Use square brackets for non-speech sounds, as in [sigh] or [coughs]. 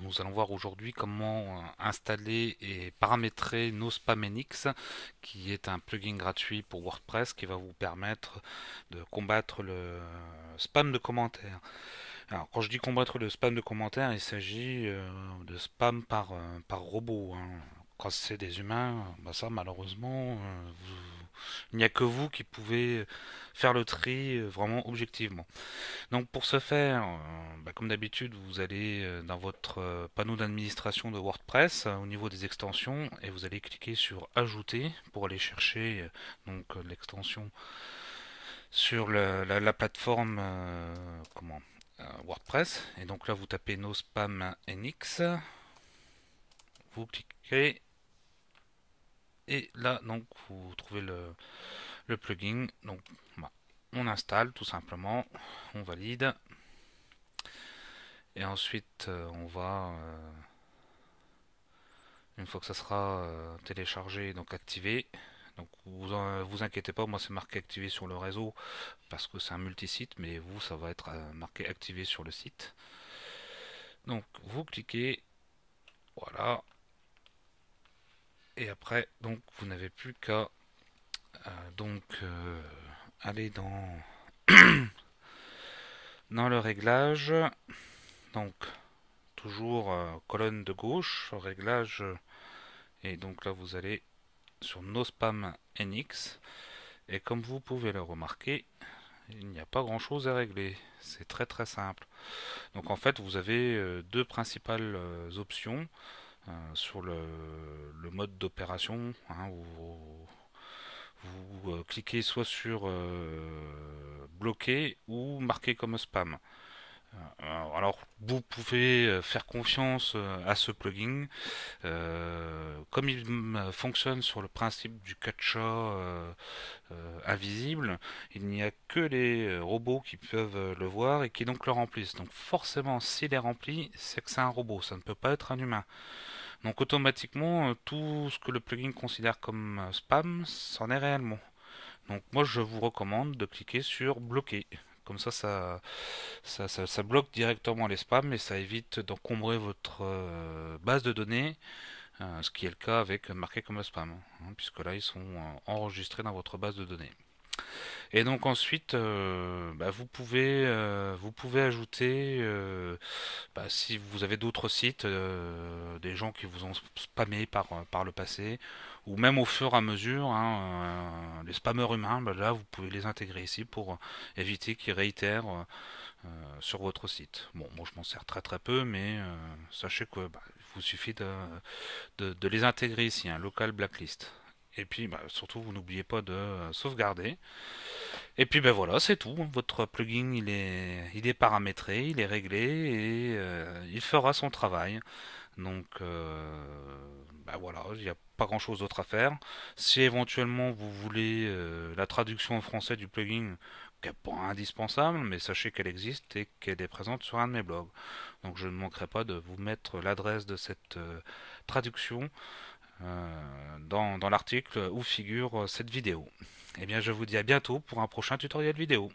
nous allons voir aujourd'hui comment installer et paramétrer NoSpamNX qui est un plugin gratuit pour WordPress qui va vous permettre de combattre le spam de commentaires. Alors quand je dis combattre le spam de commentaires, il s'agit euh, de spam par, euh, par robot. Hein. Quand c'est des humains, bah ça malheureusement, euh, il n'y a que vous qui pouvez faire le tri euh, vraiment objectivement. Donc pour ce faire, euh, bah, comme d'habitude, vous allez euh, dans votre panneau d'administration de WordPress au niveau des extensions et vous allez cliquer sur Ajouter pour aller chercher l'extension sur la, plateforme WordPress et donc là vous tapez No Spam NX vous cliquez et là donc vous trouvez le, le plugin donc on installe tout simplement, on valide. Et ensuite, euh, on va, euh, une fois que ça sera euh, téléchargé, donc activé. Donc vous vous inquiétez pas, moi c'est marqué activé sur le réseau parce que c'est un multisite, mais vous ça va être marqué activé sur le site. Donc vous cliquez, voilà. Et après, donc vous n'avez plus qu'à donc aller dans, [coughs] dans le réglage. Donc, toujours euh, colonne de gauche, réglage. Et donc là, vous allez sur No Spam NX. Et comme vous pouvez le remarquer, il n'y a pas grand chose à régler. C'est très très simple. Donc en fait, vous avez euh, deux principales euh, options sur le, mode d'opération. Hein, vous euh, cliquez soit sur euh, bloquer ou marquer comme spam. Euh, alors vous pouvez faire confiance à ce plugin. comme il fonctionne sur le principe du catcha invisible, il n'y a que les robots qui peuvent le voir et qui donc le remplissent. Donc forcément s'il est rempli, c'est que c'est un robot, ça ne peut pas être un humain. Donc automatiquement, euh, tout ce que le plugin considère comme euh, spam, c'en est réellement. Donc moi je vous recommande de cliquer sur bloquer. Comme ça ça, bloque directement les spams et ça évite d'encombrer votre euh, base de données, ce qui est le cas avec marqué comme spam, hein, puisque là ils sont enregistrés dans votre base de données. Et donc ensuite, euh, bah, vous pouvez euh, vous pouvez ajouter, euh, bah, si vous avez d'autres sites, des gens qui vous ont spammé par le passé, ou même au fur et à mesure, hein, les spammeurs humains, bah, là vous pouvez les intégrer ici pour éviter qu'ils réitèrent sur votre site. Bon, moi je m'en sers très très peu, mais sachez que il vous suffit de, de, les intégrer ici, un local blacklist. Et puis bah, surtout, vous n'oubliez pas de euh, sauvegarder. Et puis ben voilà, c'est tout. Votre plugin il est, il est paramétré, il est réglé et euh, il fera son travail. Donc euh, ben voilà, il n'y a pas grand chose d'autre à faire. Si éventuellement vous voulez la traduction en français du plugin, qui n'est pas indispensable, mais sachez qu'elle existe et qu'elle est présente sur un de mes blogs. Donc je ne manquerai pas de vous mettre l'adresse de cette traduction dans, l'article où figure cette vidéo. Et eh bien je vous dis à bientôt pour un prochain tutoriel vidéo.